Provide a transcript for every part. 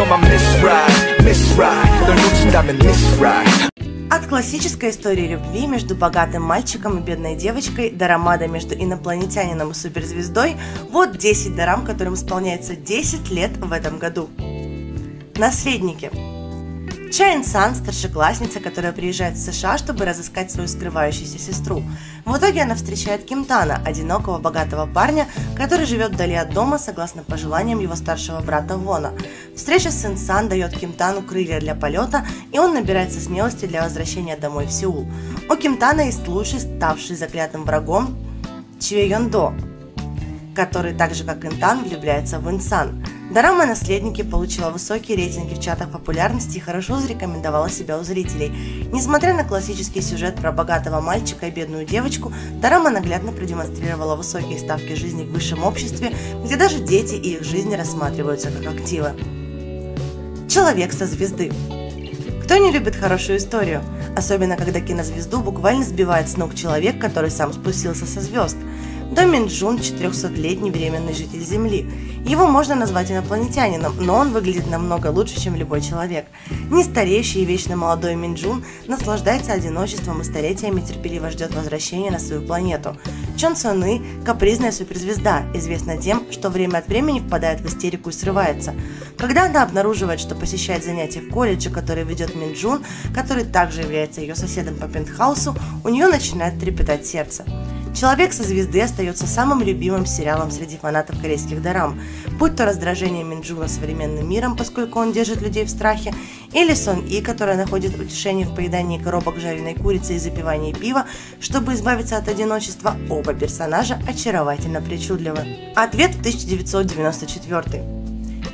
You're my Miss Right, Miss Right 널 놓친다면 Miss Right От классической истории любви между богатым мальчиком и бедной девочкой до ромада между инопланетянином и суперзвездой вот 10 дорам, которым исполняется 10 лет в этом году. Наследники – Чайн Сан – старшеклассница, которая приезжает в США, чтобы разыскать свою скрывающуюся сестру. В итоге она встречает Ким Тана, одинокого богатого парня, который живет вдали от дома, согласно пожеланиям его старшего брата Вона. Встреча с Ин Сан дает Ким Тану крылья для полета, и он набирается смелости для возвращения домой в Сеул. У Ким Тана есть лучший, ставший заклятым врагом Чue Йон До, который так же как Интан влюбляется в Инсан. Дорама «Наследники» получила высокие рейтинги в чатах популярности и хорошо зарекомендовала себя у зрителей. Несмотря на классический сюжет про богатого мальчика и бедную девочку, Дорама наглядно продемонстрировала высокие ставки жизни в высшем обществе, где даже дети и их жизни рассматриваются как активы. Человек со звезды кто не любит хорошую историю? Особенно, когда кинозвезду буквально сбивает с ног человек, который сам спустился со звезд – до Минджун – 400-летний беременный житель Земли. Его можно назвать инопланетянином, но он выглядит намного лучше, чем любой человек. Не стареющий и вечно молодой Минджун наслаждается одиночеством и столетиями терпеливо ждет возвращения на свою планету. Чон Соны – капризная суперзвезда, известна тем, что время от времени впадает в истерику и срывается. Когда она обнаруживает, что посещает занятия в колледже, который ведет Минджун, который также является ее соседом по пентхаусу, у нее начинает трепетать сердце. «Человек со звезды» остается самым любимым сериалом среди фанатов корейских дорам, будь то раздражение Минджуна современным миром, поскольку он держит людей в страхе, или Сон И, которая находит утешение в поедании коробок жареной курицы и запивании пива, чтобы избавиться от одиночества, оба персонажа очаровательно причудливы. Ответ в 1994.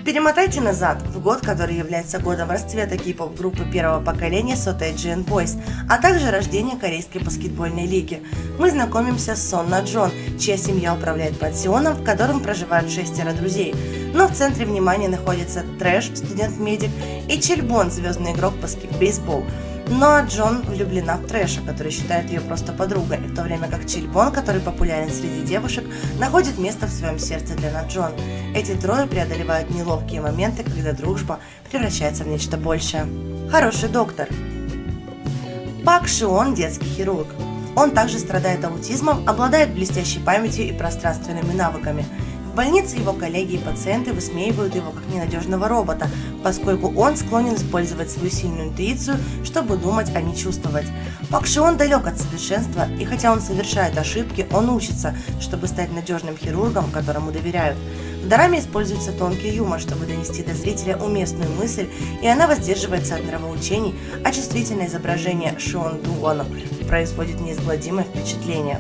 Перемотайте назад, в год, который является годом расцвета кей-поп-группы первого поколения Sotae Gen Boys, а также рождения Корейской баскетбольной лиги. Мы знакомимся с Сонна Джон, чья семья управляет пансионом, в котором проживают шестеро друзей. Но в центре внимания находится Трэш, студент-медик, и Чельбон, звездный игрок бейсбол. Но Джон влюблена в Трэша, который считает ее просто подругой, в то время как Чильбон, который популярен среди девушек, находит место в своем сердце для Наджон. Эти трое преодолевают неловкие моменты, когда дружба превращается в нечто большее. Хороший доктор. Пак Шион – детский хирург. Он также страдает аутизмом, обладает блестящей памятью и пространственными навыками – в больнице его коллеги и пациенты высмеивают его как ненадежного робота, поскольку он склонен использовать свою сильную интуицию, чтобы думать, а не чувствовать. Пак Шион далек от совершенства, и хотя он совершает ошибки, он учится, чтобы стать надежным хирургом, которому доверяют. В драме используется тонкий юмор, чтобы донести до зрителя уместную мысль, и она воздерживается от нравоучений, а чувствительное изображение Шон Дуоном производит неизгладимое впечатление.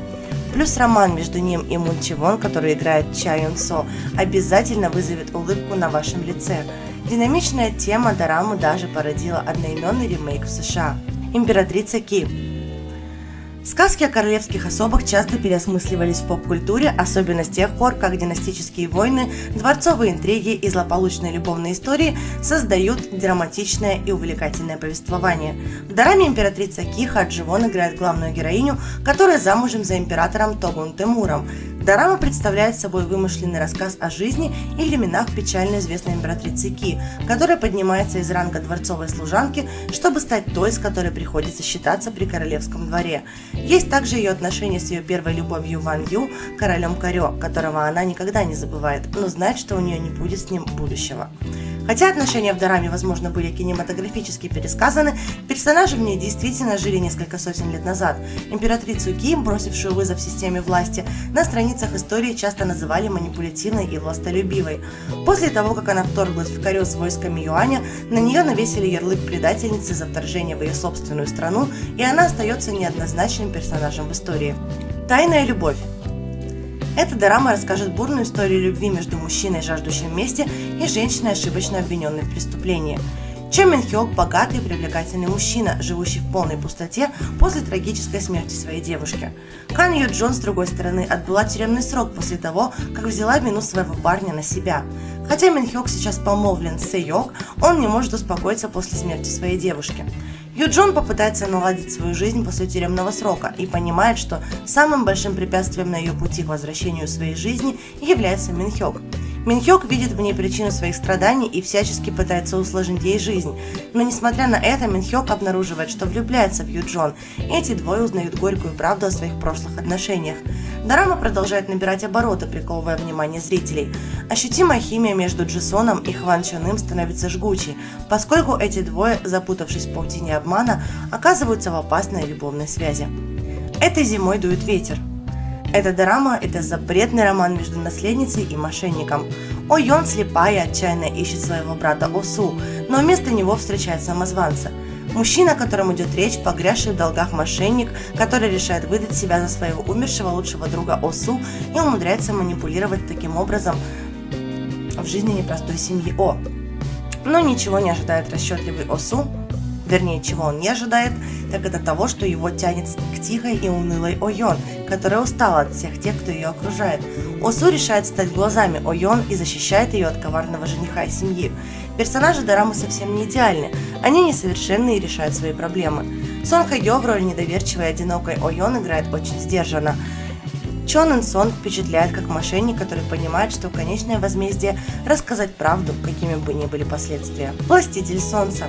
Плюс роман между ним и Мун Чивон, который играет Ча Юн Со, обязательно вызовет улыбку на вашем лице. Динамичная тема дорамы даже породила одноименный ремейк в США. Императрица Ки Сказки о королевских особах часто переосмысливались в поп-культуре, особенно с тех пор, как династические войны, дворцовые интриги и злополучные любовные истории создают драматичное и увлекательное повествование. В дораме императрица Киха Дживон играет главную героиню, которая замужем за императором Тогун Тимуром. Дорама представляет собой вымышленный рассказ о жизни и временах печально известной императрицы Ки, которая поднимается из ранга дворцовой служанки, чтобы стать той, с которой приходится считаться при королевском дворе. Есть также ее отношения с ее первой любовью Ван Ю, королем Карё, которого она никогда не забывает, но знает, что у нее не будет с ним будущего. Хотя отношения в Дораме, возможно, были кинематографически пересказаны, персонажи в ней действительно жили несколько сотен лет назад. Императрицу Ким, бросившую вызов системе власти, на страницах истории часто называли манипулятивной и властолюбивой. После того, как она вторглась в Корю с войсками Юаня, на нее навесили ярлык предательницы за вторжение в ее собственную страну, и она остается неоднозначным персонажем в истории. Тайная любовь. Эта драма расскажет бурную историю любви между мужчиной, жаждущим мести, и женщиной, ошибочно обвиненной в преступлении. Чо Мин Хёк – богатый и привлекательный мужчина, живущий в полной пустоте после трагической смерти своей девушки. Кан Ю Джон, с другой стороны, отбыла тюремный срок после того, как взяла вину своего парня на себя. Хотя Мин Хёк сейчас помолвлен с Йок, он не может успокоиться после смерти своей девушки. Юджон попытается наладить свою жизнь после тюремного срока и понимает, что самым большим препятствием на ее пути к возвращению своей жизни является Минхёк. Минхёк видит в ней причину своих страданий и всячески пытается усложнить ей жизнь. Но несмотря на это, Минхёк обнаруживает, что влюбляется в Юджон, и эти двое узнают горькую правду о своих прошлых отношениях. Дорама продолжает набирать обороты, приковывая внимание зрителей. Ощутимая химия между Джисоном и Хван Чоным становится жгучей, поскольку эти двое, запутавшись в паутине обмана, оказываются в опасной любовной связи. Этой зимой дует ветер. Эта драма – это запретный роман между наследницей и мошенником. О Йон слепая отчаянно ищет своего брата Осу, но вместо него встречает самозванца. Мужчина, о котором идет речь, погрязший в долгах мошенник, который решает выдать себя за своего умершего лучшего друга Осу и умудряется манипулировать таким образом в жизни непростой семьи О. Но ничего не ожидает расчетливый Осу, вернее, чего он не ожидает, так это того, что его тянет к тихой и унылой Ойон, которая устала от всех тех, кто ее окружает. Осу решает стать глазами Ойон и защищает ее от коварного жениха и семьи. Персонажи Дорамы совсем не идеальны, они несовершенны и решают свои проблемы. Сон Хайо в роли недоверчивой и одинокой Ойон играет очень сдержанно. Чон Ин Сон впечатляет как мошенник, который понимает, что конечное возмездие – рассказать правду, какими бы ни были последствия. Властитель Солнца.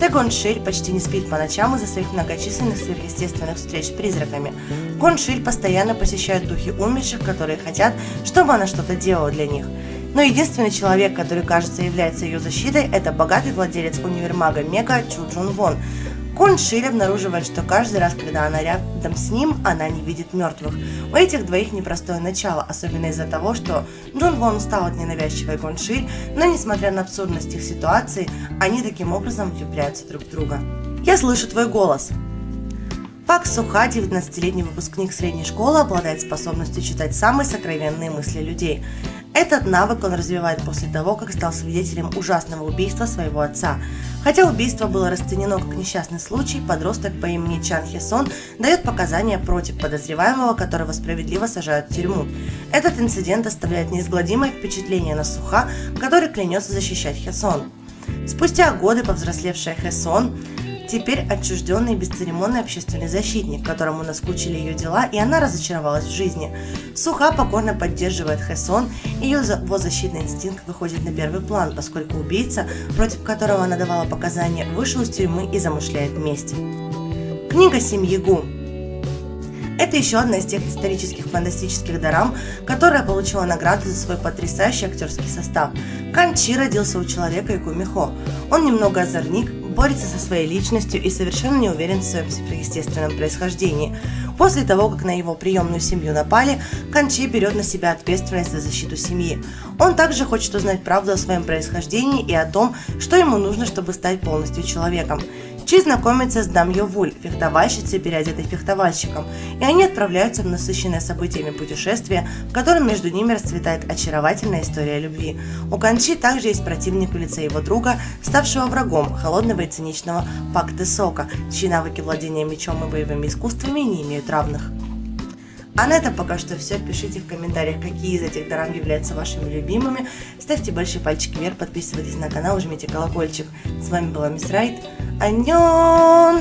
Тегон Шиль почти не спит по ночам из-за своих многочисленных сверхъестественных встреч с призраками. Гон Шиль постоянно посещает духи умерших, которые хотят, чтобы она что-то делала для них. Но единственный человек, который, кажется, является ее защитой, это богатый владелец универмага Мега Чу Вон, Кун Шиль обнаруживает, что каждый раз, когда она рядом с ним, она не видит мертвых. У этих двоих непростое начало, особенно из-за того, что Джун Вон устал от ненавязчивой Кун Шиль, но несмотря на абсурдность их ситуации, они таким образом влюбляются друг в друга. Я слышу твой голос. Пак Суха, 19-летний выпускник средней школы, обладает способностью читать самые сокровенные мысли людей. Этот навык он развивает после того, как стал свидетелем ужасного убийства своего отца. Хотя убийство было расценено как несчастный случай, подросток по имени Чан Хесон дает показания против подозреваемого, которого справедливо сажают в тюрьму. Этот инцидент оставляет неизгладимое впечатление на Суха, который клянется защищать Хесон. Спустя годы повзрослевшая Хесон Теперь отчужденный и бесцеремонный общественный защитник, которому наскучили ее дела, и она разочаровалась в жизни. Суха покорно поддерживает Хэсон, ее защитный инстинкт выходит на первый план, поскольку убийца, против которого она давала показания, вышел из тюрьмы и замышляет месть. Книга семьи Гу это еще одна из тех исторических фантастических дарам, которая получила награду за свой потрясающий актерский состав. Кан Чи родился у человека Икумихо. Он немного озорник, борется со своей личностью и совершенно не уверен в своем сверхъестественном происхождении. После того, как на его приемную семью напали, Канчи берет на себя ответственность за защиту семьи. Он также хочет узнать правду о своем происхождении и о том, что ему нужно, чтобы стать полностью человеком. Чи знакомится с Дам Йовуль, фехтовальщицей, переодетой фехтовальщиком, и они отправляются в насыщенное событиями путешествие, в котором между ними расцветает очаровательная история любви. У Канчи также есть противник в лице его друга, ставшего врагом холодного и циничного Пак Сока, чьи навыки владения мечом и боевыми искусствами не имеют равных. А на этом пока что все. Пишите в комментариях, какие из этих дорам являются вашими любимыми. Ставьте большие пальчики вверх, подписывайтесь на канал, жмите колокольчик. С вами была Мисс Райт. Аньон!